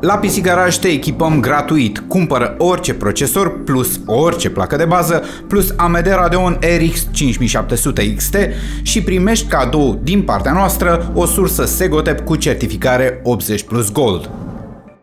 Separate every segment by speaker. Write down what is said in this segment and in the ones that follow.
Speaker 1: La PC Garage te echipăm gratuit. Cumpără orice procesor plus orice placă de bază plus AMD Radeon RX 5700 XT și primești cadou din partea noastră o sursă Segotep cu certificare 80 plus Gold.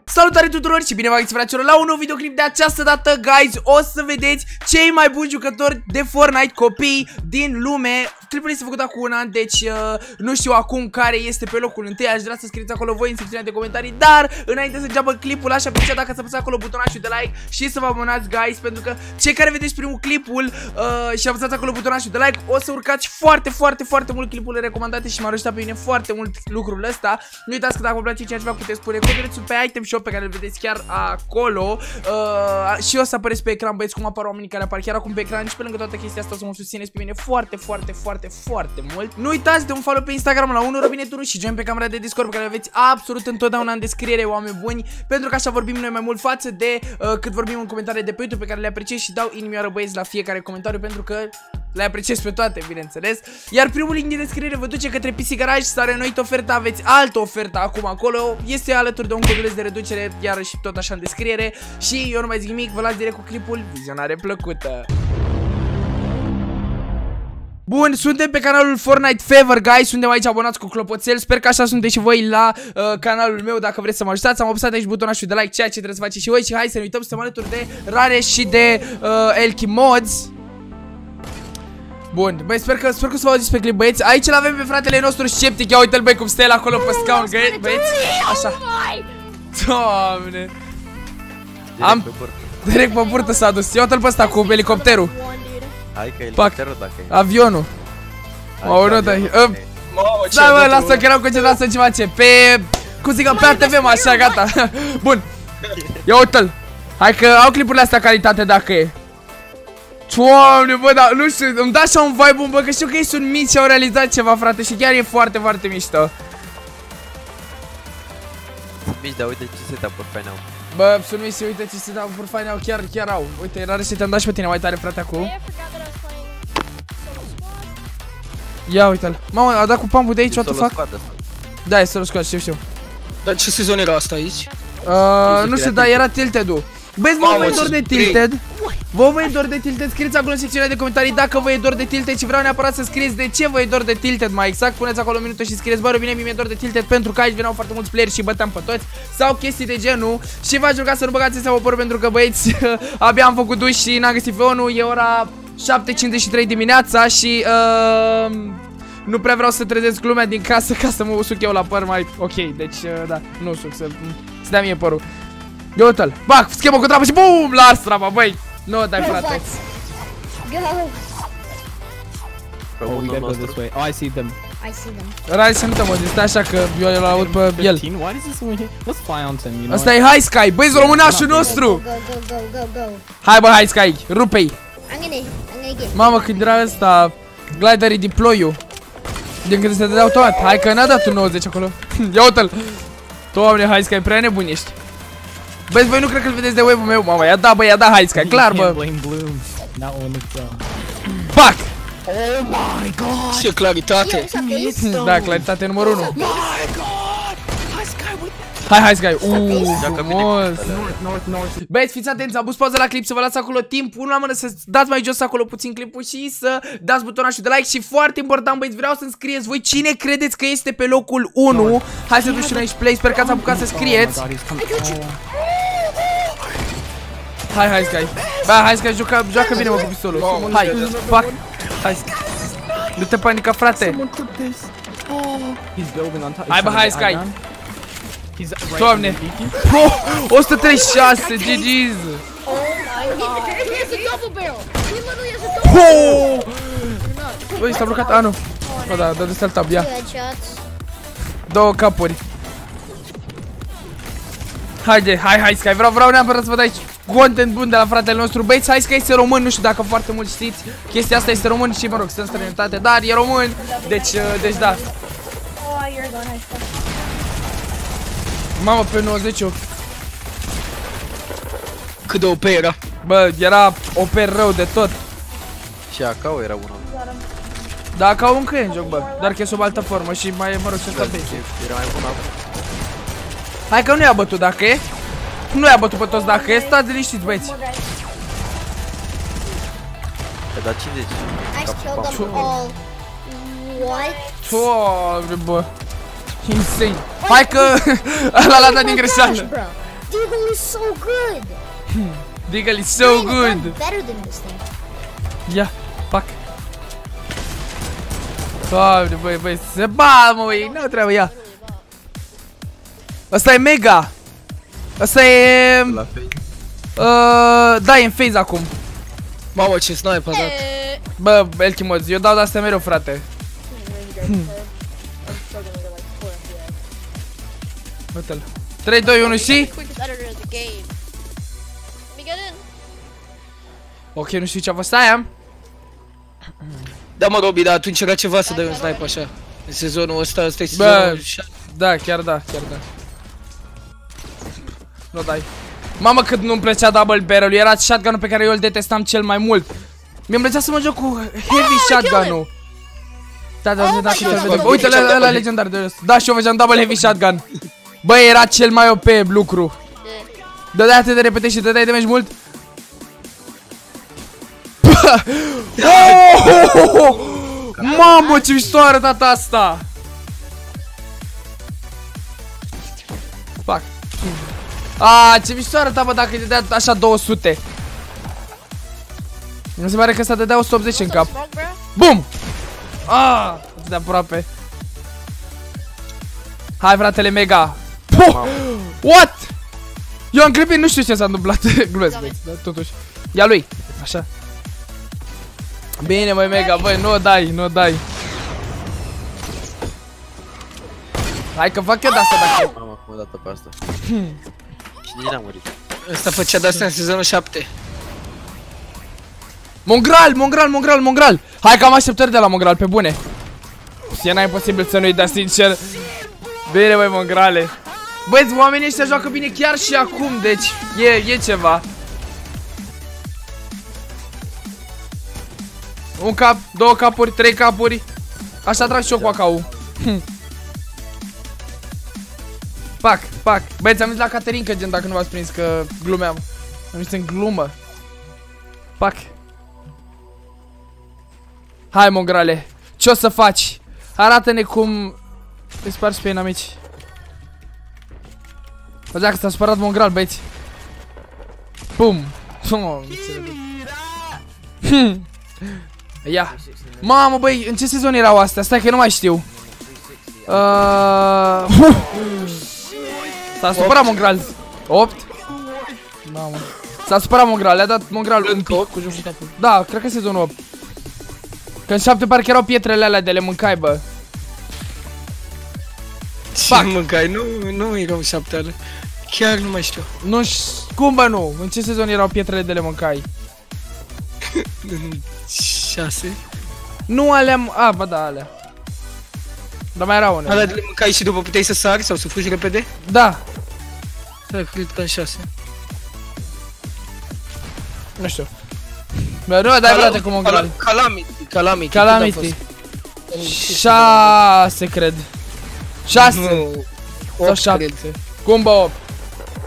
Speaker 2: Salutare tuturor și bine v-ați fraților la un nou videoclip de această dată, guys, o să vedeți cei mai buni jucători de Fortnite copii din lume. Clipul este făcut acum un an, deci uh, nu știu acum care este pe locul întâi. Aș vrea să scrieți acolo voi în secțiunea de comentarii Dar înainte să înceapă clipul, aș aprecia dacă să apăsați acolo butonașul de like Și să vă abonați, guys, pentru că cei care vedeți primul clipul uh, Și apăsați acolo butonașul de like O să urcați foarte, foarte, foarte mult clipurile recomandate Și m-ar ajuta pe mine foarte mult lucrul ăsta. Nu uitați că dacă vă place ceea ce vă puteți spune codulețul pe item shop pe care îl vedeți chiar acolo. Uh, Și o să apăreți pe ecran, băieți, cum apar oamenii care apar chiar acum pe ecran. Și pe lângă toată chestia asta o să mă susțineți pe mine foarte, foarte, foarte foarte, foarte mult. Nu uitați de un follow pe Instagram la 1 Robineturu și join pe camera de Discord pe care aveți absolut întotdeauna în descriere, oameni buni, pentru că așa vorbim noi mai mult față de uh, cât vorbim în comentarii de pe YouTube pe care le apreciez și dau inimioară băieți la fiecare comentariu pentru că le apreciez pe toate, bineînțeles. Iar primul link din descriere vă duce către PC Garage, s-a renoit oferta, aveți altă ofertă acum acolo. Este alături de un coduleț de reducere, iarăși tot așa în descriere. Și eu nu mai zic nimic, vă las direct cu clipul, vizionare plăcută! Bun, suntem pe canalul Fortnite Fever, guys, suntem aici abonați cu clopoțel Sper că așa sunteți și voi la uh, canalul meu dacă vreți să mă ajutați Am apăsat aici butonașul de like, ceea ce trebuie să faceți și voi Și hai să ne uităm, suntem alături de Rare și de uh, Elki Mods Bun, băi, sper că, sper că să vă auziți pe clip, băieți Aici l-avem pe fratele nostru sceptic Ia uite-l, băi, cum stă el acolo pe scaun, băieți Așa Doamne Am... Direct pe burtă s-a dus Ia uite-l pe ăsta cu elicopterul
Speaker 3: Hai că elicopterul dacă e.
Speaker 2: Avionul. Mă, nu dai. Da, mă, lasă că eram concentrat să ceva ce. Pe... Cum zic, pe ATV, așa, gata. Bun. Ia uite-l. Hai că au clipurile astea calitate dacă e. Doamne, bă, dar nu știu, îmi da așa un vibe bun, bă, că știu că ei sunt mici și au realizat ceva, frate, și chiar e foarte, foarte mișto.
Speaker 3: Mici, dar uite ce setup-uri fain au.
Speaker 2: Bă, sunt mici, uite ce setup-uri fain au, chiar, chiar au. Uite, rare să te-am dat și pe tine mai tare, frate, acum. Ia uite-l. Mamă, a dat cu pampul de aici, what the fuck? Da, e solo squad, știu, știu.
Speaker 4: Dar ce sezon era asta aici?
Speaker 2: Uh, nu știu, dar era tilted-ul. Băi, vă vă e dor de tilted? Vă vă e dor de tilted? Scrieți acolo în secțiunea de comentarii dacă vă e dor de tilted și vreau neapărat să scrieți de ce vă e dor de tilted mai exact. Puneți acolo o minută și scrieți, bă, bine, mi-e dor de tilted pentru că aici veneau foarte mulți playeri și băteam pe toți sau chestii de genul. Și v-aș ruga să nu băgați astea vopor pentru că băieți, abia am făcut duș și n-am găsit feonul, e ora 7.53 dimineața și uh, nu prea vreau să trezesc lumea din casă ca să mă usuc eu la păr mai ok. Deci, uh, da, nu usuc, să, să dea mie părul. Ia uite-l. Bac, schemă cu trapă și BUM! La strava, băi. Nu dai, frate.
Speaker 3: Go. Oh, we gotta go this way.
Speaker 5: Oh, I see them.
Speaker 6: I see them.
Speaker 2: Rai să nu te mă stai așa că eu îl aud pe el.
Speaker 5: Why does this one here? Let's fly on him, you know?
Speaker 2: Asta e High Sky, băi, românașul nostru.
Speaker 6: Go, go, go, go, go.
Speaker 2: Hai bă, High Sky, rupe-i.
Speaker 6: I'm gonna, I'm gonna get.
Speaker 2: Mamă, când era ăsta gliderii deploy-ul. Din când se dădea automat. Hai că n-a dat un 90 acolo. Ia uite-l. Doamne, High Sky, prea nebun ești. Băi, voi nu cred că-l vedeți de web-ul meu, mamă. Ia da, bă, ia da High Sky, clar, bă. Pac!
Speaker 5: Oh my god!
Speaker 4: Ce claritate!
Speaker 2: Da, claritate numărul 1. Hai, hai, Sky. Uuu, frumos. Băieți, fiți atenți, am pus pauză la clip să vă las acolo timp, unul la mână să dați mai jos acolo puțin clipul și să dați butonașul de like și foarte important, băieți, vreau să-mi scrieți voi cine credeți că este pe locul 1. Hai să duci aici play, sper că ați apucat să scrieți. Hai, hai, Sky. Bă, hai, Sky, joacă, joacă bine, mă, cu pistolul. Hai, fac. Hai, Sky. Nu te panica, frate. Hai, bă, hai, Sky. Doamne! Oh, 136, GG's! Oh! Băi, s-a blocat, a, nu. Bă, da, dă de sal tab, ia. Două capuri. Haide, hai, hai, Sky, vreau, vreau neapărat să văd aici content bun de la fratele nostru. Băieți, hai că este român, nu știu dacă foarte mult știți Chestia asta este român și, mă rog, sunt străinătate Dar e român, deci, deci da. Mamă, pe 98
Speaker 4: Cât de OP era?
Speaker 2: Bă, era OP rău de tot.
Speaker 3: Și acau era unul.
Speaker 2: Da, ca un în joc, bă Dar că e sub altă formă și mai, mă rog, să sta
Speaker 3: Era mai bun acum.
Speaker 2: Hai că nu i-a bătut dacă e. Nu i-a bătut pe toți dacă e. Stați liniștiți, băieți.
Speaker 3: Pe da 50.
Speaker 6: I killed them all. What?
Speaker 2: Doamne, bă. Insane. Hai că ăla l-a dat din greșeală.
Speaker 6: Deagle is so good.
Speaker 2: Deagle is so good. Ia, pac. Doamne, băi, băi, se ba, mă, băi, nu treabă, ia. Asta e mega. Asta e...
Speaker 3: La fel.
Speaker 2: Uh, da, e în phase acum.
Speaker 4: Mamă, ce sniper a dat.
Speaker 2: Bă, Elchimoz, eu dau de-astea mereu, frate. Uite-l. 3, 2, 1 și...
Speaker 7: quickest editor in the game. Let me get in.
Speaker 2: Ok, nu știu ce a fost aia.
Speaker 4: Da, mă, Robi, dar atunci era ceva să dai un sniper așa. În sezonul ăsta, ăsta e
Speaker 2: Bă,
Speaker 4: sezonul șa-
Speaker 2: da, chiar da, chiar da. Nu dai. Mamă cât nu-mi plăcea double barrel era shotgun-ul pe care eu îl detestam cel mai mult. Mi-mi plăcea să mă joc cu heavy shotgun-ul. Da, da, da, da,
Speaker 4: my
Speaker 2: da,
Speaker 4: God.
Speaker 2: da, da, uite la, la, la legendar de ăsta. Da, și eu făceam double heavy shotgun. Bă, era cel mai OP lucru. Dădeai atât de repede și dădeai damage mult. Oh! Mamă, ce mișto a arătat asta! A, ce mișto arăta, bă, dacă îi dădea așa 200. Mi se pare că ăsta dădea 180 în cap.
Speaker 7: Smoke, bro.
Speaker 2: Bum! Ah, atât de aproape. Hai, fratele, mega. Puh! What? Eu am clipit, nu știu ce s-a întâmplat. Glumesc, băieți, dar totuși. Ia lui. Așa. Bine, măi, mega, băi, nu o dai, nu o dai. Hai că fac eu de asta dacă...
Speaker 3: Mamă, cum a dat pe asta. Și nici n-a murit.
Speaker 4: Ăsta făcea de-astea în sezonul 7.
Speaker 2: Mongral, Mongral, Mongral, Mongral Hai că am așteptări de la Mongral, pe bune. E n-ai posibil să nu-i dea sincer. Bine, băi, Mongrale Băieți, oamenii ăștia joacă bine chiar și acum Deci, e, e ceva. Un cap, două capuri, trei capuri. Așa trag și eu cu acau. Hm. Pac, pac Băieți, am zis la Caterinca, gen, dacă nu v-ați prins că glumeam Am zis în glumă Pac Hai, mongrale. Ce o să faci? Arată-ne cum îi spargi pe inamici. Bă, dacă s-a spărat mongral, băieți. Bum. Oh, Hmm. Ia. Mamă, băi, în ce sezon erau astea? Stai că eu nu mai știu. Uh... S-a supărat Mongral. 8. Mamă. S-a supărat Mongral, le-a dat Mongral un pic cu jumătate. Da, cred că sezonul 8. Că în 7 parcă erau pietrele alea de le mâncai, bă.
Speaker 4: Ce
Speaker 2: Fac.
Speaker 4: mâncai? Nu, nu erau 7 ale. Chiar nu mai știu.
Speaker 2: Nu cum bă nu? În ce sezon erau pietrele de le mâncai?
Speaker 4: În 6.
Speaker 2: Nu alea, a, bă da, alea. Dar mai era una.
Speaker 4: Alea de le mâncai și după puteai să sari sau să fugi repede?
Speaker 2: Da,
Speaker 4: Da, cred că în 6.
Speaker 2: nu știu. Bă, nu, dai frate cu Mongral.
Speaker 4: Calamity. Calamity.
Speaker 2: Calamity.
Speaker 4: cât a fost?
Speaker 2: 6, cred. 6
Speaker 4: Nu.
Speaker 2: sau
Speaker 4: 8,
Speaker 2: 7.
Speaker 4: cred.
Speaker 2: Cum bă 8?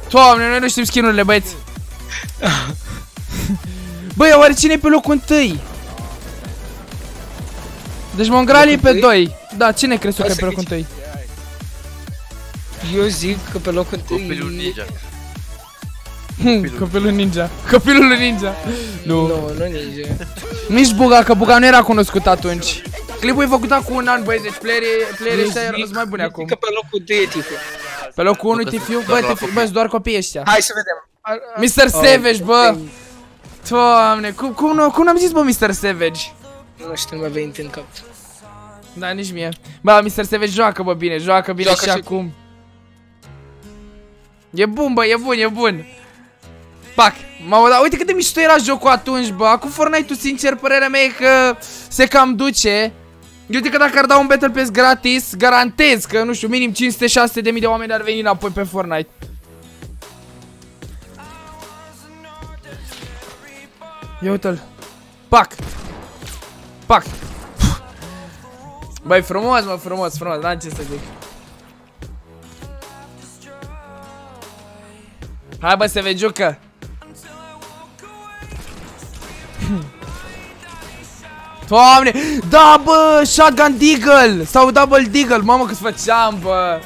Speaker 2: Doamne, noi nu știm skin-urile, băieți. Băi, oare cine e pe locul întâi? Deci Mongral e pe
Speaker 4: Locul
Speaker 2: 2. Da, cine crezi tu că e
Speaker 4: Asta
Speaker 2: pe locul
Speaker 4: zici.
Speaker 2: întâi?
Speaker 4: Eu zic că pe locul întâi...
Speaker 3: Copilul ninja.
Speaker 2: Hmm, Copilul ninja. Copilul ninja. Nu.
Speaker 4: Nu, nu ninja.
Speaker 2: Nici Buga, că Buga nu era cunoscut atunci. Clipul e făcut acum un an, băieți, deci playerii, playerii ăștia erau sunt mai buni
Speaker 4: Eu
Speaker 2: acum.
Speaker 4: zic că pe locul 2 e Tifu.
Speaker 2: Pe locul 1
Speaker 3: Nu, că
Speaker 2: Tifiu,
Speaker 3: sunt
Speaker 2: bă,
Speaker 3: doar la
Speaker 2: Tifiu, bă, sunt doar copiii ăștia.
Speaker 4: Hai să vedem.
Speaker 2: Mr. Savage, bă! Doamne, cum, cum, nu, cum n-am zis, bă, Mr. Savage?
Speaker 4: Nu știu, nu mi-a venit în cap.
Speaker 2: Da, nici mie. Bă, Mr. Savage joacă, bă, bine, joacă bine
Speaker 4: Joacă
Speaker 2: și,
Speaker 4: și
Speaker 2: acum. E bun, bă, e bun, e bun. Pac. Mamă, dar uite cât de mișto era jocul atunci, bă. Acum Fortnite-ul, sincer, părerea mea e că se cam duce. Eu zic că dacă ar da un Battle Pass gratis, garantez că, nu știu, minim 500-600 de mii de oameni ar veni înapoi pe Fortnite. Ia uite-l. Pac. Pac. Băi, frumos, mă, frumos, frumos, n-am ce să zic. Hai bă să vezi jucă. Doamne, da bă, shotgun deagle sau double deagle, mamă cât făceam bă.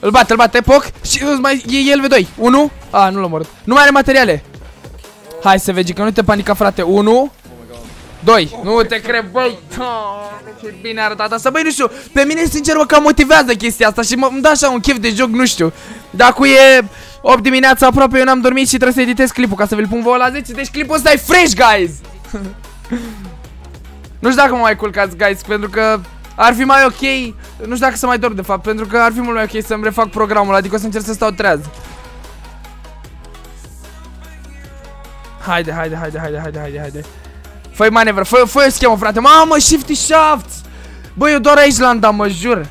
Speaker 2: Îl bate, îl bate, poc și îți mai e el V2. 1. A, nu l-am omorât. Nu mai are materiale. Hai să vezi că nu te panica, frate. 1 2. Nu te cred, băi. Ce bine arătat asta. Băi, nu știu. Pe mine, sincer, mă cam motivează chestia asta și mă îmi dă așa un chef de joc, nu știu. Dacă e 8 dimineața aproape, eu n-am dormit și trebuie să editez clipul ca să vi-l pun vouă la 10. Deci clipul ăsta e fresh, guys. nu știu dacă mă mai culcați, guys, pentru că ar fi mai ok Nu știu dacă să mai dorm de fapt Pentru că ar fi mult mai ok să-mi refac programul Adică o să încerc să stau treaz Haide, haide, haide, haide, haide, haide, haide Fă-i manevră, fă-i fă o schemă, frate Mamă, shifty shafts Bă, eu doar aici l-am dat, mă jur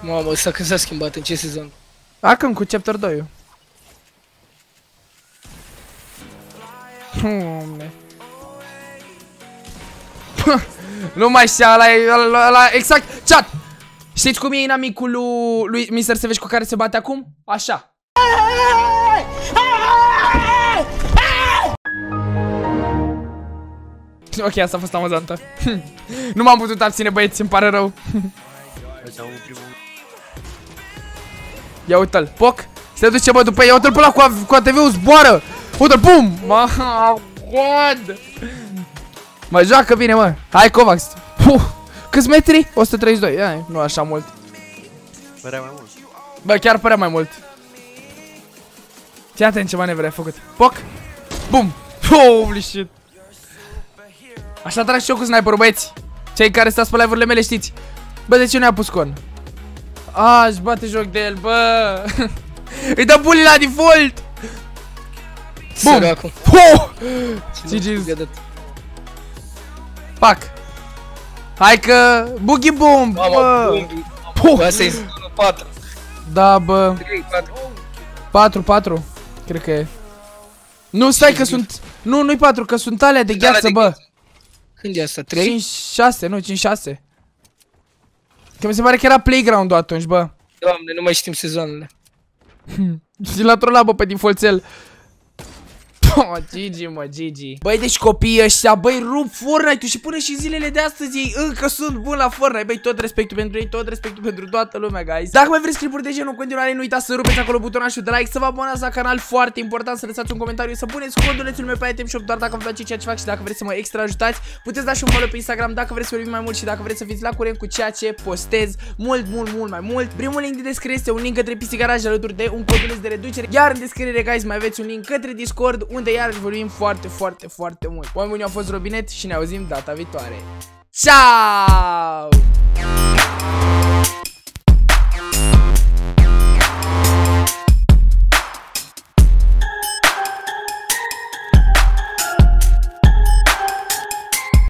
Speaker 4: Mamă, ăsta când s-a schimbat, în ce sezon?
Speaker 2: Acum cu chapter 2 Doamne Nu mai știa, ăla e, ăla, ăla, exact, chat Știți cum e inamicul lui, lui Mr. Savage cu care se bate acum? Așa Ok, asta a fost amuzantă Nu m-am putut abține băieți, îmi pare rău Ia uite-l, poc Se duce bă după ei, ia uite-l pe ăla cu, cu ATV-ul zboară Uite-l, bum Ma, God Mă joacă bine, mă. Hai, Covax. Puh. Câți metri? 132. Ai, nu așa mult.
Speaker 3: Părea mai mult.
Speaker 2: Bă, chiar părea mai mult. Fii atent ce manevre ai făcut. Poc. Bum. Holy shit. Așa trag și eu cu sniperul, băieți. Cei care stați pe live-urile mele știți. Bă, de ce nu i-a pus con? A, își bate joc de el, bă. Îi dă bully la default. Bum.
Speaker 4: Săracul.
Speaker 2: Oh! GG's. Pac. Hai că... Boogie Boom, bă!
Speaker 4: Puh! Asta e 4.
Speaker 2: Da, bă. 4, 4. Cred că e. Nu, stai că sunt... Nu, nu-i 4, că sunt alea de gheață, bă.
Speaker 4: Când e asta? 3?
Speaker 2: 5, 6, nu, 5, 6. Că mi se pare că era playground-ul atunci, bă.
Speaker 4: Doamne, nu mai știm sezoanele.
Speaker 2: Și l-a trolat, bă, pe default Oh, Gigi, mă, Gigi. Băi, deci copiii ăștia, băi, rup Fortnite-ul și până și zilele de astăzi ei încă sunt buni la Fortnite. Băi, tot respectul pentru ei, tot respectul pentru toată lumea, guys. Dacă mai vreți clipuri de genul în continuare, nu uitați să rupeți acolo butonașul de like, să vă abonați la canal, foarte important să lăsați un comentariu, să puneți codulețul meu pe item shop doar dacă vă place ceea ce fac și dacă vreți să mă extra ajutați. Puteți da și un follow pe Instagram dacă vreți să vorbim mai mult și dacă vreți să fiți la curent cu ceea ce postez mult, mult, mult mai mult. Primul link de descriere este un link către PC Garage alături de un coduleț de reducere, iar în descriere, guys, mai aveți un link către Discord unde iarăși vorbim foarte, foarte, foarte mult. Oameni buni, au fost Robinet și ne auzim data viitoare. Ciao!